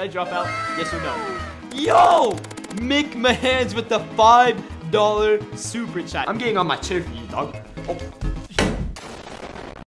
Did I drop out? Yes or no? Yo! Mick my hands with the $5 super chat. I'm getting on my chair for you, dog. Oh,